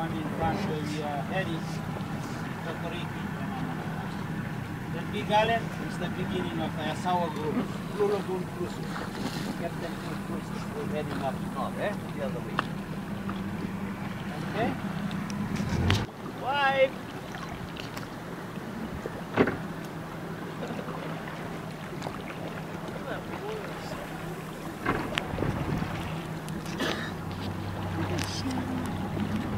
one in front of the uh, Harris, the Coriki. The big island is the beginning of Yasawa group, Blue Lagoon cruises. Captain King cruises we're heading up north, eh? The other way. Okay? Wipe!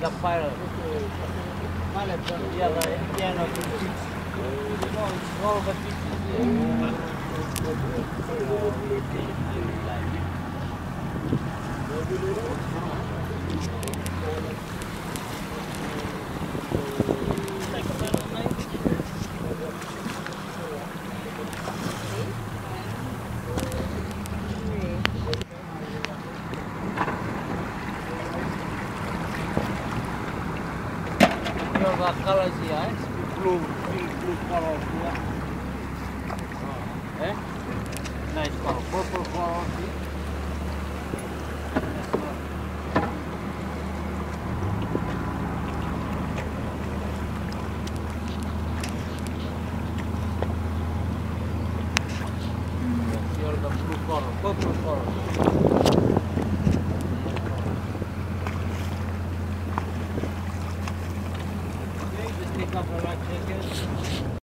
the fire. Yeah, the piano. No, it's all the Your colors here, eh? blue, big blue color here. Eh? Nice color, purple color. You're the blue color, purple color. Okay, just take off the light jacket.